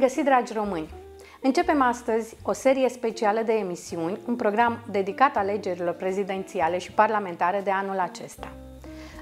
găsit, dragi români! Începem astăzi o serie specială de emisiuni, un program dedicat alegerilor prezidențiale și parlamentare de anul acesta.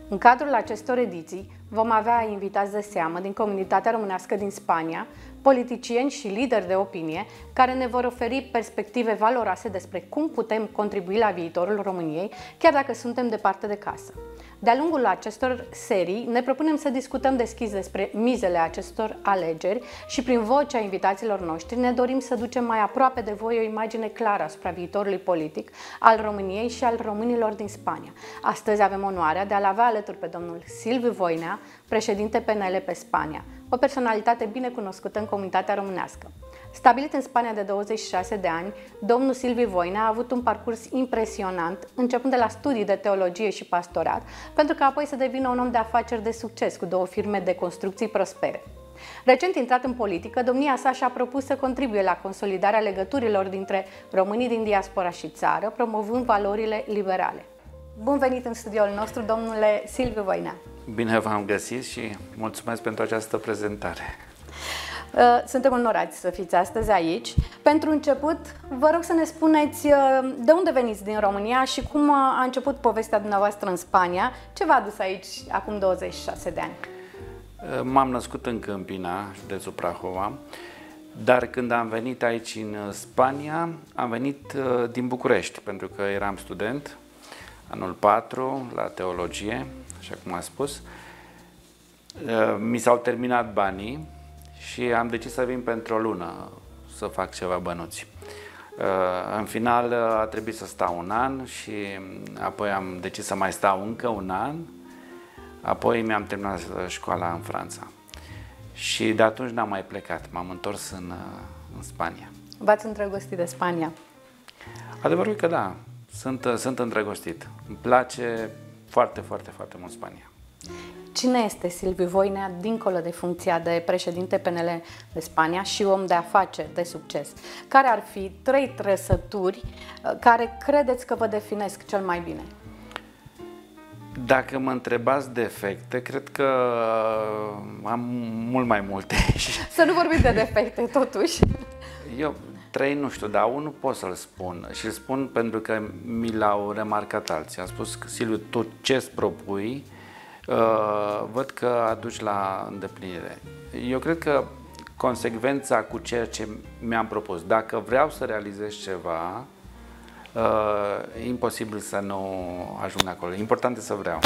În cadrul acestor ediții vom avea invitați de seamă din comunitatea românească din Spania, politicieni și lideri de opinie care ne vor oferi perspective valoroase despre cum putem contribui la viitorul României, chiar dacă suntem departe de casă. De-a lungul acestor serii ne propunem să discutăm deschis despre mizele acestor alegeri și prin vocea invitaților noștri ne dorim să ducem mai aproape de voi o imagine clară asupra viitorului politic al României și al românilor din Spania. Astăzi avem onoarea de a-l avea alături pe domnul Silviu Voinea, președinte PNL pe Spania, o personalitate bine cunoscută în comunitatea românească. Stabilit în Spania de 26 de ani, domnul Silviu Voina a avut un parcurs impresionant, începând de la studii de teologie și pastorat, pentru că apoi să devină un om de afaceri de succes cu două firme de construcții prospere. Recent intrat în politică, domnia sa și-a propus să contribuie la consolidarea legăturilor dintre românii din diaspora și țară, promovând valorile liberale. Bun venit în studioul nostru, domnule Silviu Voina! Bine v-am găsit și mulțumesc pentru această prezentare. Uh, suntem onorați să fiți astăzi aici. Pentru început, vă rog să ne spuneți uh, de unde veniți din România și cum a început povestea dumneavoastră în Spania. Ce v-a adus aici acum 26 de ani? Uh, m-am născut în Câmpina, județul Prahova, dar când am venit aici în Spania, am venit din București, pentru că eram student, anul 4, la teologie, așa cum a spus. Mi s-au terminat banii și am decis să vin pentru o lună să fac ceva bănuți. Uh, în final uh, a trebuit să stau un an și apoi am decis să mai stau încă un an, apoi mi-am terminat uh, școala în Franța. Și de atunci n-am mai plecat, m-am întors în, în Spania. V-ați îndrăgostit de Spania? Adevărul că da, sunt, sunt îndrăgostit. Îmi place foarte, foarte, foarte mult Spania. Cine este Silviu Voinea, dincolo de funcția de președinte PNL de Spania și om de afaceri de succes? Care ar fi trei trăsături uh, care credeți că vă definesc cel mai bine? Dacă mă întrebați defecte, cred că am mult mai multe. Să nu vorbim de defecte, totuși. Eu trei nu știu, dar unul pot să-l spun și îl spun pentru că mi l-au remarcat alții. Am spus, Silviu, tu ce-ți propui, Uh, văd că aduci la îndeplinire. Eu cred că consecvența cu ceea ce mi-am propus, dacă vreau să realizez ceva, uh, e imposibil să nu ajung acolo. Important e să vreau.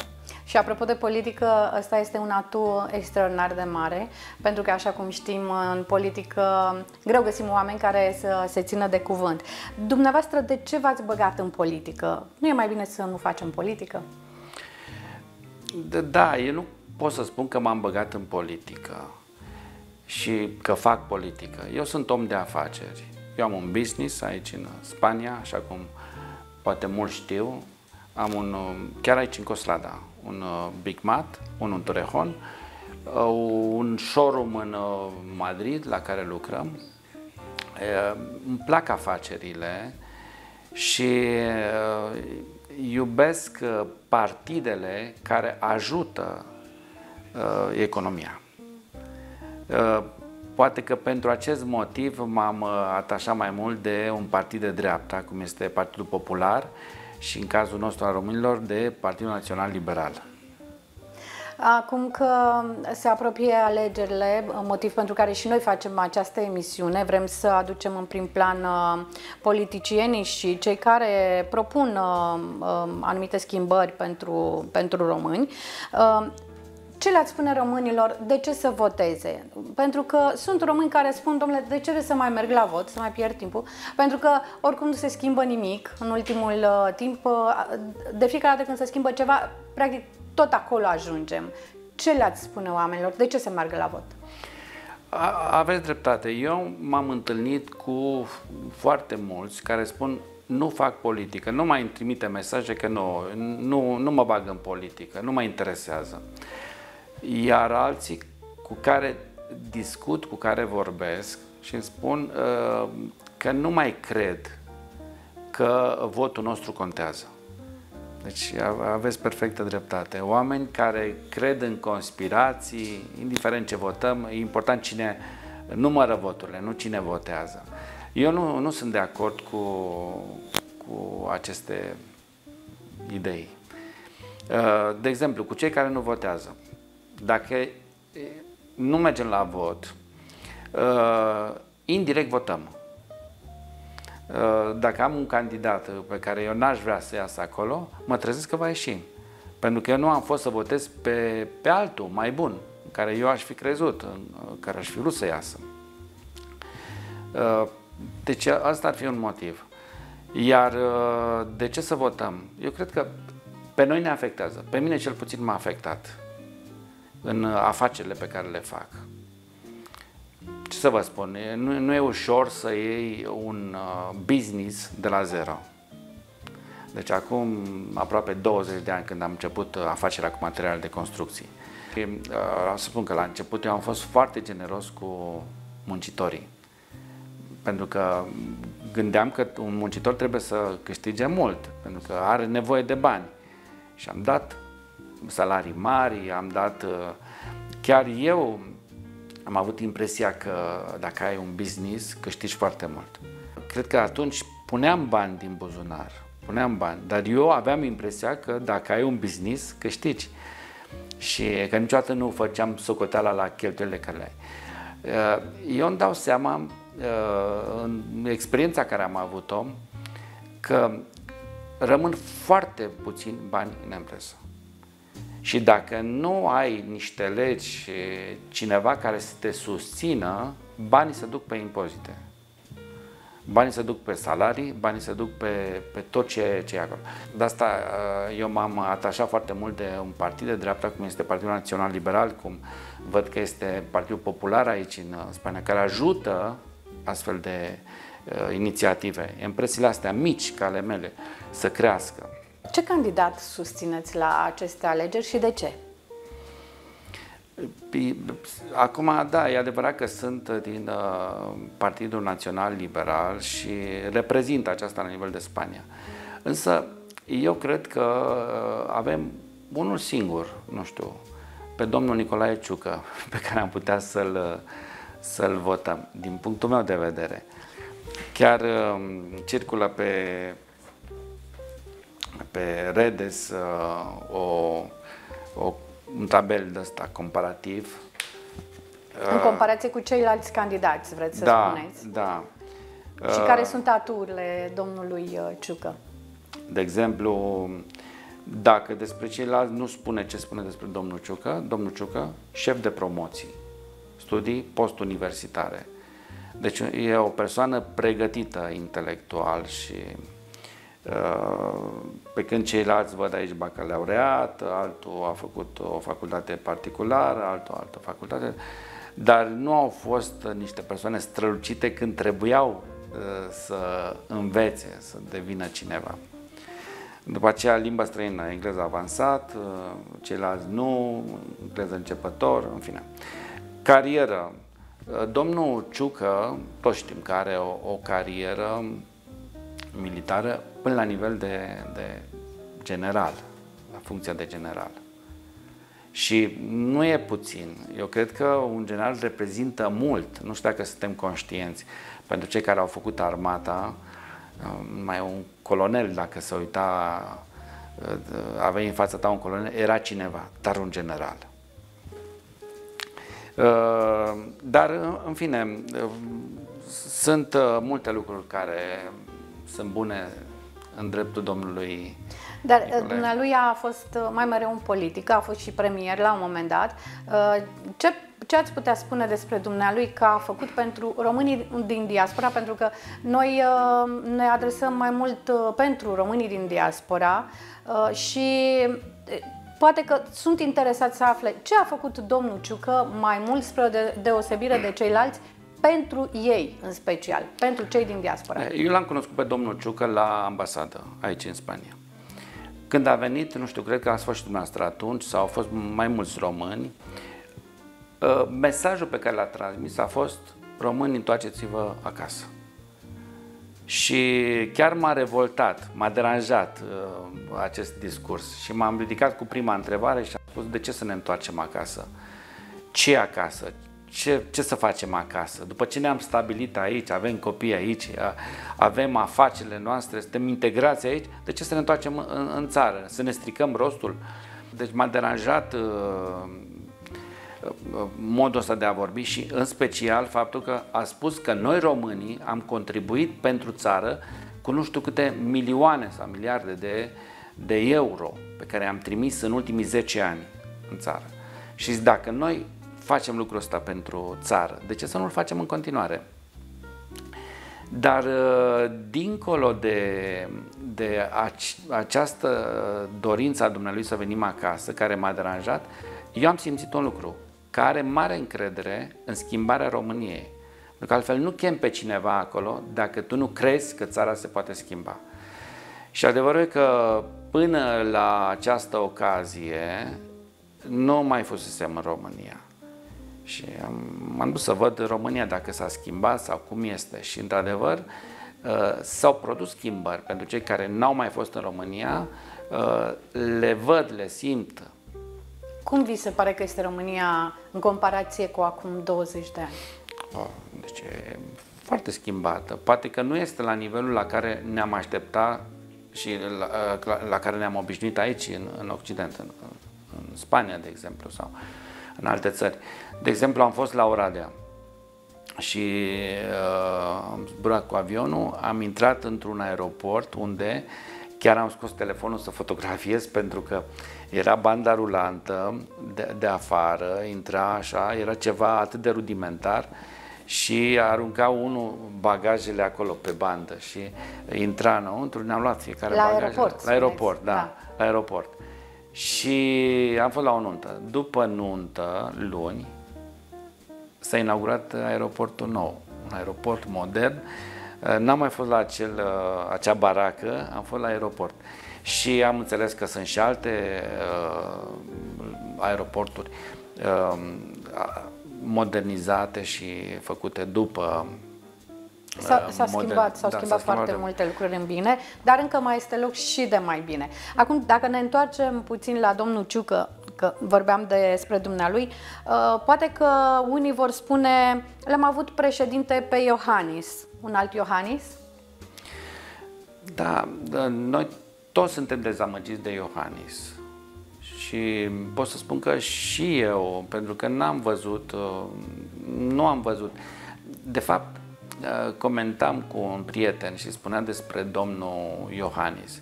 Și apropo de politică, ăsta este un atu extraordinar de mare, pentru că, așa cum știm, în politică greu găsim oameni care să se țină de cuvânt. Dumneavoastră, de ce v-ați băgat în politică? Nu e mai bine să nu facem politică? Da, eu nu pot să spun că m-am băgat în politică și că fac politică. Eu sunt om de afaceri. Eu am un business aici în Spania, așa cum poate mulți știu. Am un, chiar aici în Coslada, un uh, Big Mat, un în Torrejon, uh, un showroom în uh, Madrid la care lucrăm. Îmi plac afacerile și iubesc uh, partidele care ajută uh, economia. Uh, poate că pentru acest motiv m-am uh, atașat mai mult de un partid de dreapta, cum este Partidul Popular și în cazul nostru al românilor de Partidul Național Liberal. Acum că se apropie alegerile, motiv pentru care și noi facem această emisiune, vrem să aducem în prim plan uh, politicienii și cei care propun uh, uh, anumite schimbări pentru, pentru români. Ce le-ați spune românilor de ce să voteze? Pentru că sunt români care spun, domnule, de ce să mai merg la vot, să mai pierd timpul? Pentru că oricum nu se schimbă nimic în ultimul uh, timp. Uh, de fiecare dată când se schimbă ceva, practic tot acolo ajungem. Ce le-ați spune oamenilor? De ce să meargă la vot? Aveți dreptate. Eu m-am întâlnit cu foarte mulți care spun nu fac politică, nu mai îmi trimite mesaje că nu, nu, nu mă bag în politică, nu mă interesează. Iar alții cu care discut, cu care vorbesc și îmi spun uh, că nu mai cred că votul nostru contează. Deci aveți perfectă dreptate. Oameni care cred în conspirații, indiferent ce votăm, e important cine numără voturile, nu cine votează. Eu nu, nu sunt de acord cu, cu aceste idei. Uh, de exemplu, cu cei care nu votează. Dacă nu mergem la vot, uh, indirect votăm. Uh, dacă am un candidat pe care eu n-aș vrea să iasă acolo, mă trezesc că va ieși. Pentru că eu nu am fost să votez pe, pe altul mai bun, care eu aș fi crezut, care aș fi vrut să iasă. Deci asta ar fi un motiv. Iar de ce să votăm? Eu cred că pe noi ne afectează. Pe mine cel puțin m-a afectat în afacerile pe care le fac. Ce să vă spun, nu, nu e ușor să iei un uh, business de la zero. Deci acum aproape 20 de ani când am început uh, afacerea cu materiale de construcții. Uh, vreau să spun că la început eu am fost foarte generos cu muncitorii. Pentru că gândeam că un muncitor trebuie să câștige mult, pentru că are nevoie de bani. Și am dat salarii mari, am dat... Uh, chiar eu am avut impresia că dacă ai un business, câștigi foarte mult. Cred că atunci puneam bani din buzunar, puneam bani, dar eu aveam impresia că dacă ai un business, câștigi. Și că niciodată nu făceam socoteala la cheltuielile care le ai. Uh, eu îmi dau seama, uh, în experiența care am avut-o, că rămân foarte puțini bani în empresă. Și dacă nu ai niște legi, cineva care să te susțină, banii se duc pe impozite. Banii se duc pe salarii, banii se duc pe, pe tot ce, ce e acolo. De asta uh, eu m-am atașat foarte mult de un partid de dreapta, cum este Partidul Național Liberal, cum văd că este Partidul Popular aici în uh, Spania, care ajută astfel de uh, inițiative, impresiile astea mici ca ale mele, să crească. Ce candidat susțineți la aceste alegeri și de ce? Păi, acum, da, e adevărat că sunt din uh, Partidul Național Liberal și reprezint aceasta la nivel de Spania. Însă, eu cred că uh, avem unul singur, nu știu, pe domnul Nicolae Ciucă, pe care am putea să-l, să-l votăm, din punctul meu de vedere. Chiar uh, circulă pe pe Redes uh, o, o, un tabel de ăsta comparativ. În uh, comparație cu ceilalți candidați, vreți să da, spuneți? Da, Și uh, care sunt aturile domnului uh, Ciucă? De exemplu, dacă despre ceilalți nu spune ce spune despre domnul Ciucă, domnul Ciucă, șef de promoții, studii postuniversitare. Deci e o persoană pregătită intelectual și pe când ceilalți văd aici bacalaureat, altul a făcut o facultate particulară, altul altă facultate, dar nu au fost niște persoane strălucite când trebuiau uh, să învețe, să devină cineva. După aceea, limba străină, engleză avansat, uh, ceilalți nu, engleză începător, în fine. Carieră. Uh, domnul Ciucă, toți știm că are o, o carieră militară până la nivel de, de general, la funcția de general. Și nu e puțin. Eu cred că un general reprezintă mult. Nu știu dacă suntem conștienți. Pentru cei care au făcut armata, um, mai un colonel, dacă se uita, uh, aveai în fața ta un colonel, era cineva, dar un general. Uh, dar, în fine, uh, sunt multe lucruri care sunt bune în dreptul domnului Dar uh, Nicolae. dumnealui a fost uh, mai mereu un politic, a fost și premier la un moment dat. Uh, ce, ce ați putea spune despre dumnealui că a făcut pentru românii din diaspora? Pentru că noi ne adresăm mai mult pentru românii din diaspora și poate că sunt interesați să afle ce a făcut domnul Ciucă mai mult spre de, deosebire de ceilalți pentru ei în special, pentru cei din diaspora? Eu l-am cunoscut pe domnul Ciucă la ambasadă, aici în Spania. Când a venit, nu știu, cred că ați fost și dumneavoastră atunci, sau au fost mai mulți români, uh, mesajul pe care l-a transmis a fost români, întoarceți-vă acasă. Și chiar m-a revoltat, m-a deranjat uh, acest discurs și m-am ridicat cu prima întrebare și am spus de ce să ne întoarcem acasă? Ce acasă? Ce, ce să facem acasă? După ce ne-am stabilit aici, avem copii aici, avem afacerile noastre, suntem integrați aici, de ce să ne întoarcem în, în țară? Să ne stricăm rostul? Deci m-a deranjat uh, modul ăsta de a vorbi și în special faptul că a spus că noi românii am contribuit pentru țară cu nu știu câte milioane sau miliarde de, de euro pe care am trimis în ultimii 10 ani în țară. Și dacă noi facem lucrul ăsta pentru țară, de ce să nu-l facem în continuare? Dar uh, dincolo de, de această dorință a Dumnezeu să venim acasă, care m-a deranjat, eu am simțit un lucru, care are mare încredere în schimbarea României. Pentru că altfel nu chem pe cineva acolo dacă tu nu crezi că țara se poate schimba. Și adevărul e că până la această ocazie nu mai fusesem în România. Și am, m-am dus să văd România dacă s-a schimbat sau cum este. Și într-adevăr uh, s-au produs schimbări pentru cei care n-au mai fost în România, uh, le văd, le simt. Cum vi se pare că este România în comparație cu acum 20 de ani? Oh, deci e foarte schimbată. Poate că nu este la nivelul la care ne-am aștepta și la, la, la care ne-am obișnuit aici, în, în Occident, în, în Spania, de exemplu, sau în alte țări. De exemplu, am fost la Oradea și uh, am zburat cu avionul, am intrat într-un aeroport unde chiar am scos telefonul să fotografiez pentru că era banda rulantă de, de afară, intra așa, era ceva atât de rudimentar și arunca unul bagajele acolo pe bandă și intra înăuntru, ne-am luat fiecare la bagaj. Aeroport, la aeroport, da, da, la aeroport. Și am fost la o nuntă. După nuntă, luni, s-a inaugurat aeroportul nou, un aeroport modern. N-am mai fost la acel, acea baracă, am fost la aeroport. Și am înțeles că sunt și alte uh, aeroporturi uh, modernizate și făcute după S-a, s-a schimbat, s-au da, schimbat foarte schimbat multe lucruri în bine, dar încă mai este loc și de mai bine. Acum, dacă ne întoarcem puțin la domnul Ciucă, că vorbeam despre dumnealui, uh, poate că unii vor spune, l-am avut președinte pe Iohannis, un alt Iohannis? Da, da noi toți suntem dezamăgiți de Iohannis. Și pot să spun că și eu, pentru că n-am văzut, uh, nu am văzut. De fapt, uh, comentam cu un prieten și spunea despre domnul Iohannis.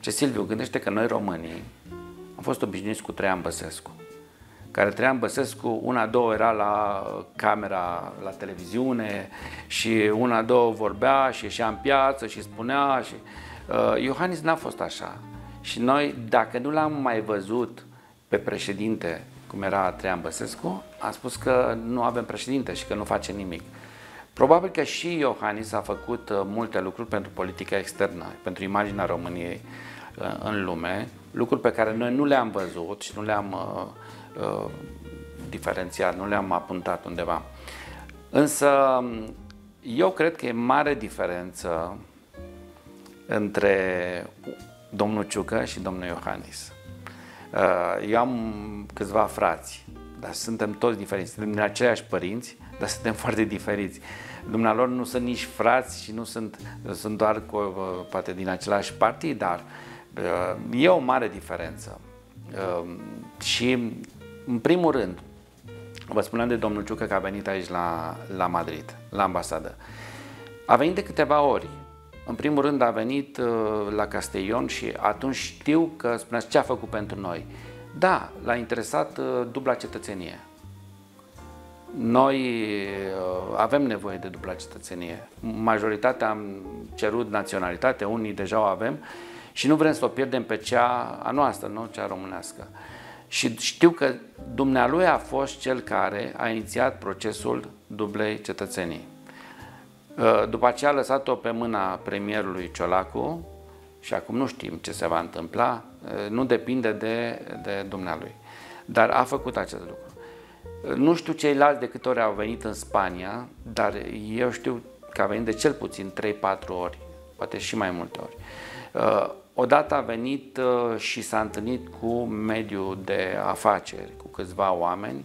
Ce Silviu, gândește că noi românii am fost obișnuiți cu Traian Băsescu care Traian Băsescu, una, două era la camera, la televiziune și una, două vorbea și ieșea în piață și spunea și uh, Iohannis n-a fost așa. Și noi, dacă nu l-am mai văzut pe președinte, cum era Traian Băsescu, a spus că nu avem președinte și că nu face nimic. Probabil că și Iohannis a făcut uh, multe lucruri pentru politica externă, pentru imaginea României uh, în lume, lucruri pe care noi nu le-am văzut și nu le-am uh, uh, diferențiat, nu le-am apuntat undeva. Însă eu cred că e mare diferență între domnul Ciucă și domnul Iohannis. Uh, eu am câțiva frați, dar suntem toți diferiți. Suntem din aceiași părinți, dar suntem foarte diferiți. Dumnealor nu sunt nici frați și nu sunt, sunt doar cu, uh, poate din același partid, dar uh, e o mare diferență. Și, în primul rând, vă spuneam de domnul Ciucă că a venit aici la, la Madrid, la ambasadă. A venit de câteva ori în primul rând a venit uh, la Castellon și atunci știu că spuneați ce a făcut pentru noi. Da, l-a interesat uh, dubla cetățenie. Noi uh, avem nevoie de dubla cetățenie. Majoritatea am cerut naționalitate, unii deja o avem și nu vrem să o pierdem pe cea a noastră, nu cea românească. Și știu că dumnealui a fost cel care a inițiat procesul dublei cetățenii. Uh, după aceea a lăsat-o pe mâna premierului Ciolacu și acum nu știm ce se va întâmpla, uh, nu depinde de, de dumnealui. Dar a făcut acest lucru. Uh, nu știu ceilalți de câte ori au venit în Spania, dar eu știu că a venit de cel puțin 3-4 ori, poate și mai multe ori. Odată a venit și s-a întâlnit cu mediul de afaceri, cu câțiva oameni,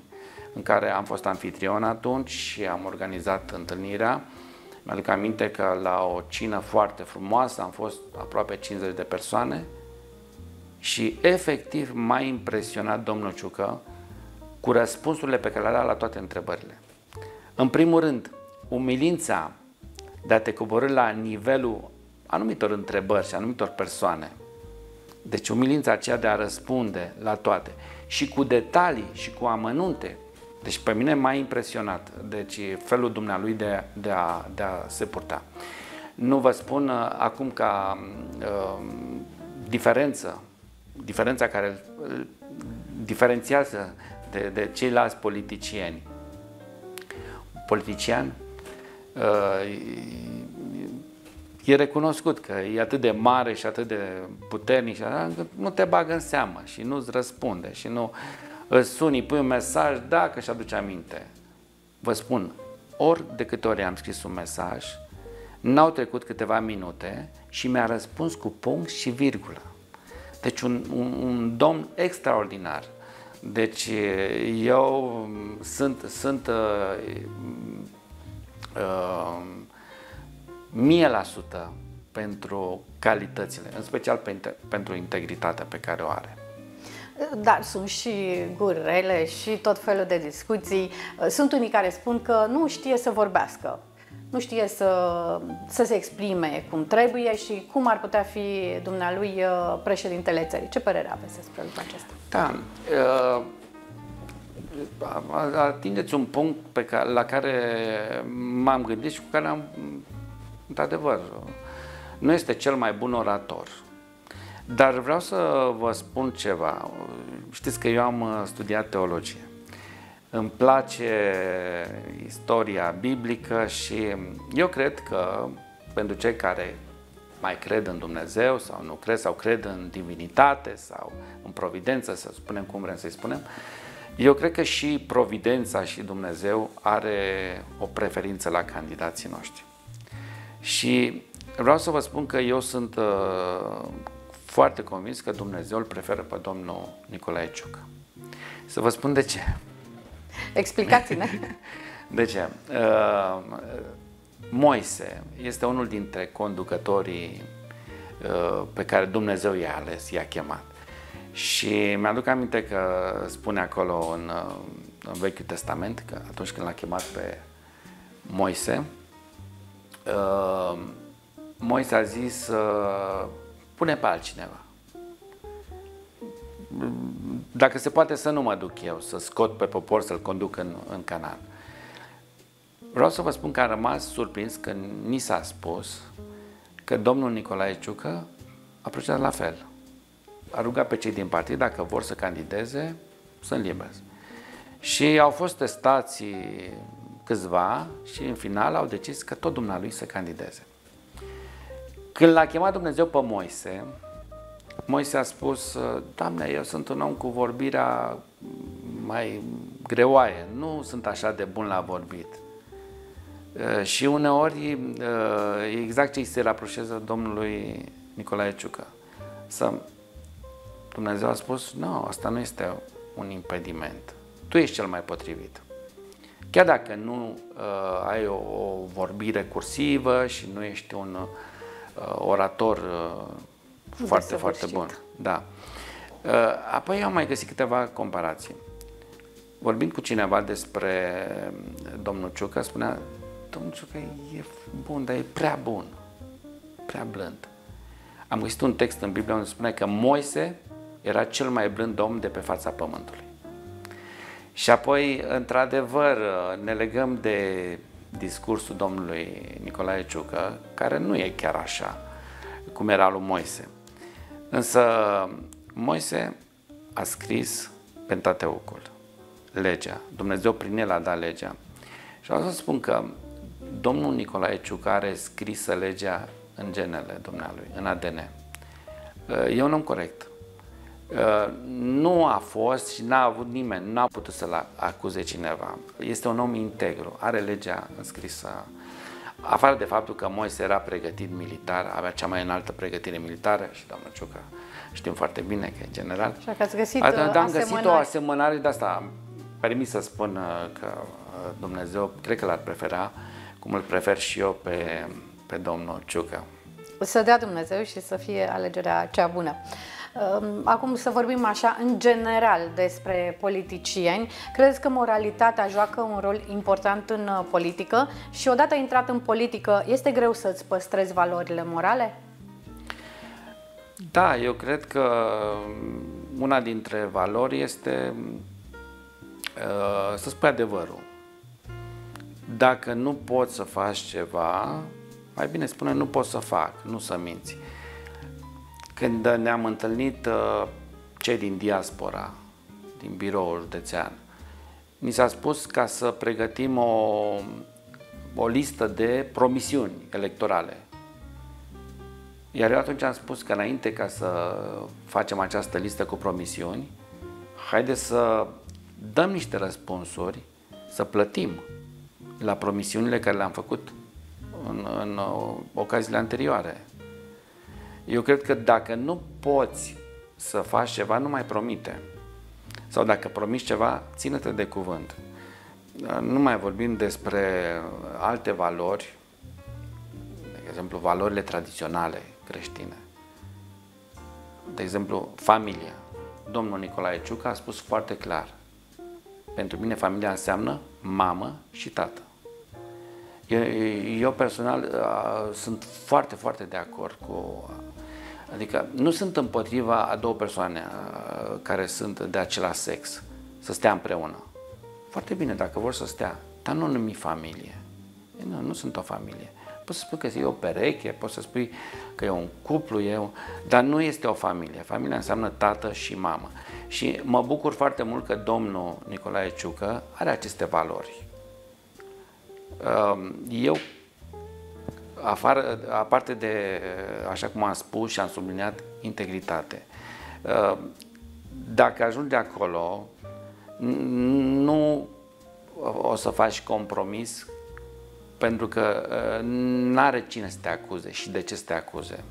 în care am fost anfitrion atunci și am organizat întâlnirea. Mi-aduc aminte că la o cină foarte frumoasă am fost aproape 50 de persoane și efectiv m-a impresionat domnul Ciucă cu răspunsurile pe care le-a dat la toate întrebările. În primul rând, umilința de a te coborâ la nivelul anumitor întrebări și anumitor persoane. Deci umilința aceea de a răspunde la toate și cu detalii și cu amănunte. Deci pe mine m-a impresionat. Deci felul dumnealui de, de, a, de a se purta. Nu vă spun uh, acum ca uh, diferență, diferența care îl diferențiază de, de ceilalți politicieni. Politician uh, e recunoscut că e atât de mare și atât de puternic și așa, nu te bagă în seamă și nu-ți răspunde și nu îți suni, pui un mesaj, dacă și aduce aminte. Vă spun, ori de câte ori am scris un mesaj, n-au trecut câteva minute și mi-a răspuns cu punct și virgulă. Deci un, un, un domn extraordinar. Deci eu sunt, sunt uh, uh, mie la sută pentru calitățile, în special pentru integritatea pe care o are. Dar sunt și gurele și tot felul de discuții. Sunt unii care spun că nu știe să vorbească, nu știe să, să se exprime cum trebuie și cum ar putea fi dumnealui uh, președintele țării. Ce părere aveți despre lucrul acesta? Da, uh, atingeți un punct pe care, la care m-am gândit și cu care am, într-adevăr, nu este cel mai bun orator dar vreau să vă spun ceva. Știți că eu am uh, studiat teologie. Îmi place istoria biblică și eu cred că pentru cei care mai cred în Dumnezeu sau nu cred sau cred în divinitate sau în providență, să spunem cum vrem să-i spunem, eu cred că și providența și Dumnezeu are o preferință la candidații noștri. Și vreau să vă spun că eu sunt uh, foarte convins că Dumnezeu îl preferă pe domnul Nicolae Ciucă. Să vă spun de ce. Explicați-ne. De ce? Uh, Moise este unul dintre conducătorii uh, pe care Dumnezeu i-a ales, i-a chemat. Și mi-aduc aminte că spune acolo în, uh, în Vechiul Testament că atunci când l-a chemat pe Moise, uh, Moise a zis uh, pune pe altcineva. Dacă se poate să nu mă duc eu, să scot pe popor, să-l conduc în, în canal. Vreau să vă spun că am rămas surprins când ni s-a spus că domnul Nicolae Ciucă a procedat la fel. A rugat pe cei din partid, dacă vor să candideze, sunt liberi. Și au fost testați câțiva și în final au decis că tot dumnealui să candideze. Când l-a chemat Dumnezeu pe Moise, Moise a spus, Doamne, eu sunt un om cu vorbirea mai greoaie, nu sunt așa de bun la vorbit. Și uneori, exact ce îi se raproșează domnului Nicolae Ciucă. Să... Dumnezeu a spus, nu, asta nu este un impediment. Tu ești cel mai potrivit. Chiar dacă nu uh, ai o, o vorbire cursivă și nu ești un uh, Uh, orator uh, foarte, foarte bun. Da. Uh, apoi am mai găsit câteva comparații. Vorbind cu cineva despre domnul Ciucă, spunea, domnul Ciucă e bun, dar e prea bun, prea blând. Am găsit un text în Biblie unde spune că Moise era cel mai blând om de pe fața pământului. Și apoi, într-adevăr, ne legăm de discursul domnului Nicolae Ciucă, care nu e chiar așa cum era lui Moise. Însă Moise a scris Pentateucul, legea. Dumnezeu prin el a dat legea. Și vreau să spun că domnul Nicolae Ciucă are scrisă legea în genele dumnealui, în ADN. E un om corect. Nu a fost și n-a avut nimeni, n-a putut să-l acuze cineva. Este un om integru, are legea înscrisă. Afară de faptul că Moise era pregătit militar, avea cea mai înaltă pregătire militară și doamna Ciucă știm foarte bine că în general. Și că ați găsit Dar am găsit o asemănare de asta permis să spun că Dumnezeu cred că l-ar prefera, cum îl prefer și eu pe, pe domnul Ciucă. Să dea Dumnezeu și să fie alegerea cea bună. Acum să vorbim așa în general despre politicieni. Credeți că moralitatea joacă un rol important în uh, politică și odată intrat în politică este greu să-ți păstrezi valorile morale? Da, eu cred că una dintre valori este uh, să spui adevărul. Dacă nu poți să faci ceva, mai bine spune nu pot să fac, nu să minți. Când ne-am întâlnit uh, cei din diaspora, din biroul județean, ni s-a spus ca să pregătim o, o listă de promisiuni electorale. Iar eu atunci am spus că înainte ca să facem această listă cu promisiuni, haideți să dăm niște răspunsuri, să plătim la promisiunile care le-am făcut în, în uh, ocaziile anterioare. Eu cred că dacă nu poți să faci ceva, nu mai promite. Sau dacă promiți ceva, ține-te de cuvânt. Nu mai vorbim despre alte valori, de exemplu, valorile tradiționale creștine. De exemplu, familia. Domnul Nicolae Ciucă a spus foarte clar. Pentru mine familia înseamnă mamă și tată. Eu, eu personal uh, sunt foarte, foarte de acord cu Adică nu sunt împotriva a două persoane uh, care sunt de același sex să stea împreună. Foarte bine dacă vor să stea, dar nu numi familie. Nu, nu sunt o familie. Poți să spui că e o pereche, poți să spui că e un cuplu, e un... dar nu este o familie. Familia înseamnă tată și mamă. Și mă bucur foarte mult că domnul Nicolae Ciucă are aceste valori. Um, eu afară, aparte de, așa cum am spus și am subliniat, integritate. Uh, dacă ajungi acolo, nu o să faci compromis pentru că uh, nu are cine să te acuze și de ce să te acuze.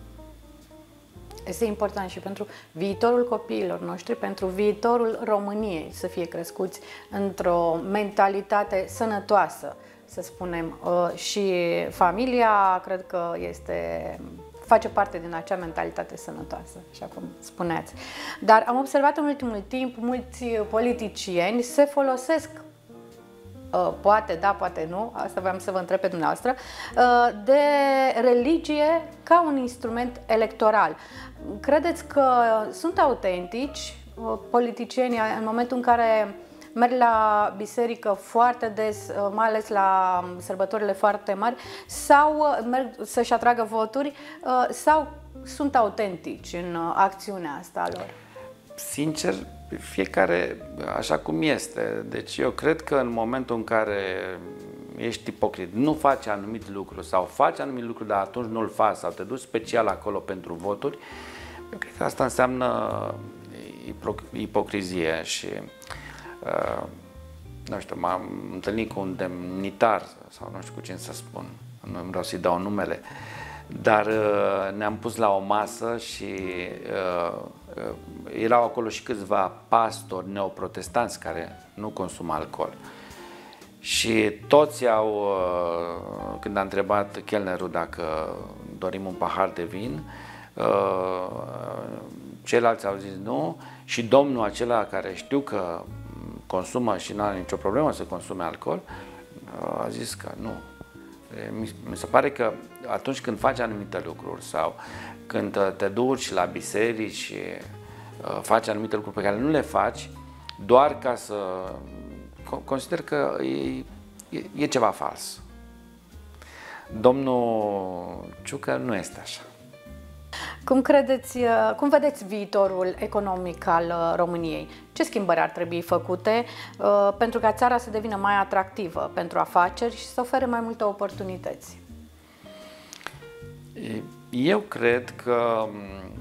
Este important și pentru viitorul copiilor noștri, pentru viitorul României să fie crescuți într-o mentalitate sănătoasă, să spunem. Uh, și familia, cred că este face parte din acea mentalitate sănătoasă, așa cum spuneați. Dar am observat în ultimul timp mulți politicieni se folosesc uh, poate da, poate nu, asta vreau să vă întreb pe dumneavoastră, uh, de religie ca un instrument electoral. Credeți că sunt autentici politicienii în momentul în care merg la biserică foarte des, uh, mai ales la um, sărbătorile foarte mari, sau uh, merg să-și atragă voturi, uh, sau sunt autentici în acțiunea asta lor? Sincer, fiecare așa cum este. Deci eu cred că în momentul în care ești ipocrit, nu faci anumit lucru sau faci anumit lucru, dar atunci nu-l faci sau te duci special acolo pentru voturi, eu cred că asta înseamnă ipocrizie și Uh, nu știu, m-am întâlnit cu un demnitar sau nu știu cu cine să spun, nu vreau să-i dau numele, dar uh, ne-am pus la o masă și uh, uh, erau acolo și câțiva pastori neoprotestanți care nu consumă alcool. Și toți au, uh, când a întrebat chelnerul dacă dorim un pahar de vin, uh, ceilalți au zis nu și domnul acela care știu că consumă și nu are nicio problemă să consume alcool, a zis că nu. Mi se pare că atunci când faci anumite lucruri sau când te duci la biserici și faci anumite lucruri pe care nu le faci, doar ca să consider că e, e, e ceva fals. Domnul Ciucă nu este așa. Cum credeți, uh, cum vedeți viitorul economic al uh, României? Ce schimbări ar trebui făcute uh, pentru ca țara să devină mai atractivă pentru afaceri și să ofere mai multe oportunități? Eu cred că mm,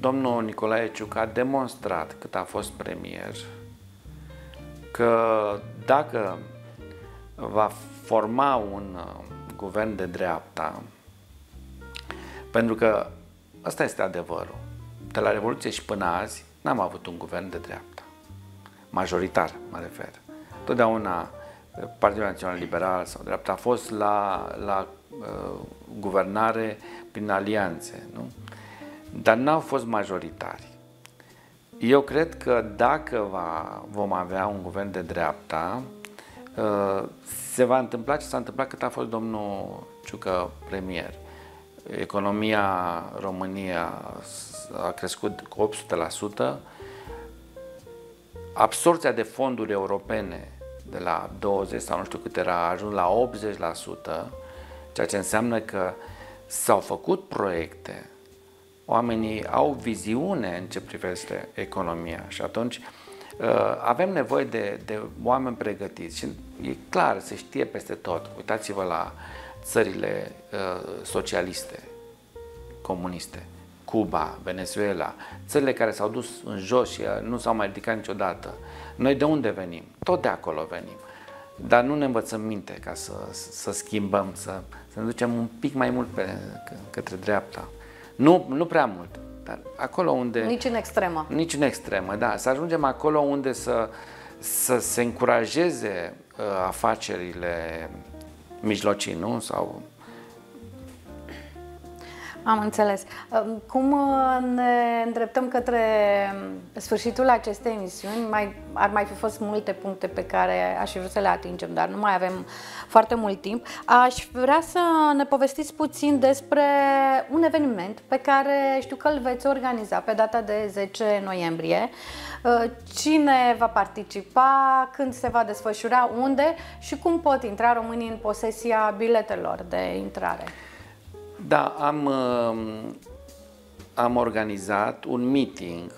domnul Nicolae Ciuc a demonstrat cât a fost premier că dacă va forma un guvern de dreapta, pentru că Asta este adevărul. De la Revoluție și până azi n-am avut un guvern de dreapta. Majoritar, mă refer. totdeauna Partidul Național Liberal sau dreapta a fost la, la uh, guvernare prin alianțe, nu? Dar n-au fost majoritari. Eu cred că dacă va, vom avea un guvern de dreapta, uh, se va întâmpla ce s-a întâmplat cât a fost domnul Ciucă premier. Economia României a crescut cu 800%, absorția de fonduri europene de la 20 sau nu știu cât era, a ajuns la 80%, ceea ce înseamnă că s-au făcut proiecte, oamenii au viziune în ce privește economia și atunci uh, avem nevoie de, de oameni pregătiți și e clar, se știe peste tot. Uitați-vă la țările uh, socialiste, comuniste, Cuba, Venezuela, țările care s-au dus în jos și uh, nu s-au mai ridicat niciodată. Noi de unde venim? Tot de acolo venim. Dar nu ne învățăm minte ca să, să schimbăm, să, să ne ducem un pic mai mult pe, către dreapta. Nu, nu prea mult, dar acolo unde... Nici în extremă. Nici în extremă, da. Să ajungem acolo unde să, să se încurajeze uh, afacerile mijlocii, nu? Sau am înțeles. Cum uh, ne îndreptăm către sfârșitul acestei emisiuni? Mai, ar mai fi fost multe puncte pe care aș fi vrut să le atingem, dar nu mai avem foarte mult timp. Aș vrea să ne povestiți puțin despre un eveniment pe care știu că îl veți organiza pe data de 10 noiembrie. Uh, cine va participa, când se va desfășura, unde și cum pot intra românii în posesia biletelor de intrare? Da, am, um, am organizat un meeting.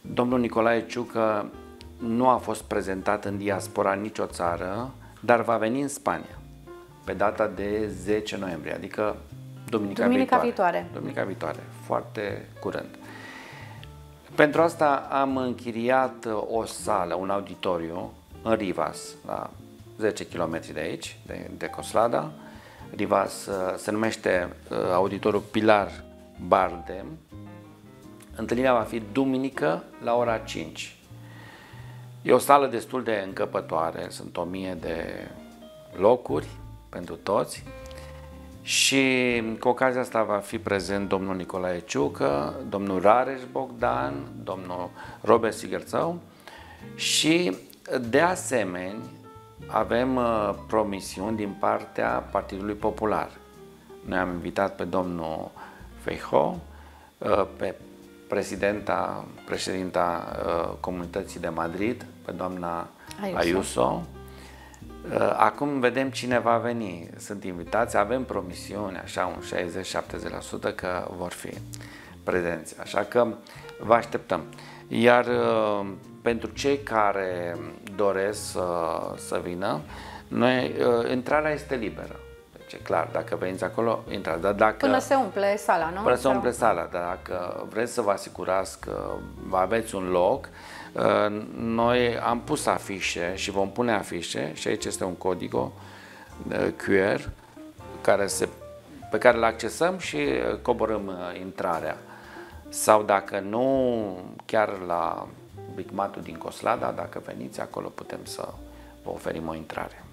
Domnul Nicolae Ciucă nu a fost prezentat în diaspora în nicio țară, dar va veni în Spania pe data de 10 noiembrie, adică duminica, duminica viitoare. viitoare. Duminica viitoare, foarte curând. Pentru asta am închiriat o sală, un auditoriu în Rivas, la 10 km de aici, de, de Coslada, Rivas se numește uh, auditorul Pilar Bardem. Întâlnirea va fi duminică la ora 5. E o sală destul de încăpătoare, sunt o mie de locuri pentru toți și cu ocazia asta va fi prezent domnul Nicolae Ciucă, domnul Rareș Bogdan, domnul Robert Sigărțău și de asemenea avem uh, promisiuni din partea Partidului Popular. Noi am invitat pe domnul Feijo, uh, pe presidenta, președinta uh, Comunității de Madrid, pe doamna Ayuso. Ayuso. Uh, acum vedem cine va veni. Sunt invitați, avem promisiuni, așa un 60-70% că vor fi prezenți. Așa că vă așteptăm. Iar uh, pentru cei care doresc să, să vină, noi, uh, intrarea este liberă. Deci, clar, dacă veniți acolo, intrați. Dar dacă, până se umple sala, nu? Până se umple sala, dar dacă vreți să vă asigurați că aveți un loc, uh, noi am pus afișe și vom pune afișe și aici este un codigo QR care se, pe care îl accesăm și coborâm intrarea. Sau dacă nu, chiar la Bigmatul din Coslada, dacă veniți acolo putem să vă oferim o intrare.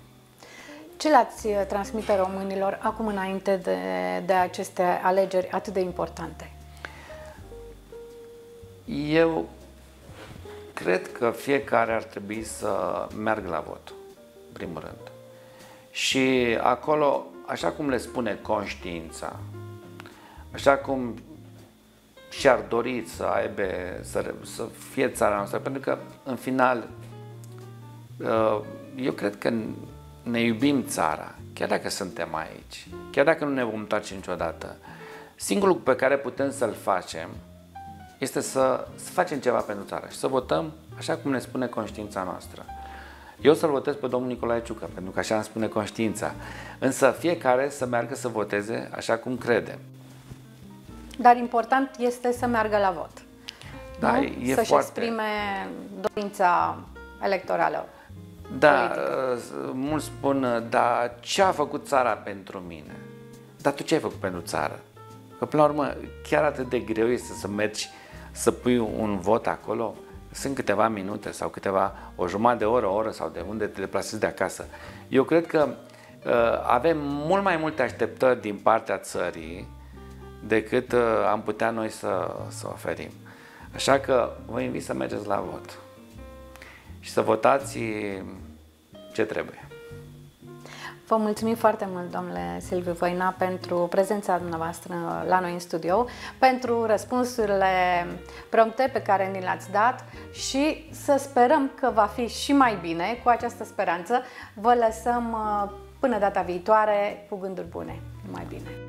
Ce le-ați uh, transmite românilor acum înainte de, de aceste alegeri atât de importante? Eu cred că fiecare ar trebui să meargă la vot, primul rând. Și acolo, așa cum le spune conștiința, așa cum și-ar dori să aibă, să, să fie țara noastră, pentru că, în final, uh, eu cred că ne iubim țara, chiar dacă suntem aici, chiar dacă nu ne vom întoarce niciodată. Singurul lucru pe care putem să-l facem este să, să facem ceva pentru țară și să votăm așa cum ne spune conștiința noastră. Eu să-l votez pe domnul Nicolae Ciucă, pentru că așa îmi spune conștiința. Însă fiecare să meargă să voteze așa cum crede dar important este să meargă la vot. Da, nu? e Să-și foarte... exprime dorința electorală. Da, politică. mulți spun, da, ce a făcut țara pentru mine? Dar tu ce ai făcut pentru țară? Că până la urmă chiar atât de greu este să mergi să pui un vot acolo. sunt câteva minute sau câteva, o jumătate de oră, o oră sau de unde te deplasezi de acasă. Eu cred că uh, avem mult mai multe așteptări din partea țării decât uh, am putea noi să, să oferim. Așa că vă invit să mergeți la vot și să votați ce trebuie. Vă mulțumim foarte mult, domnule Silviu Voina, pentru prezența dumneavoastră la noi în studio, pentru răspunsurile prompte pe care ni le-ați dat și să sperăm că va fi și mai bine. Cu această speranță vă lăsăm uh, până data viitoare cu gânduri bune. Mai bine!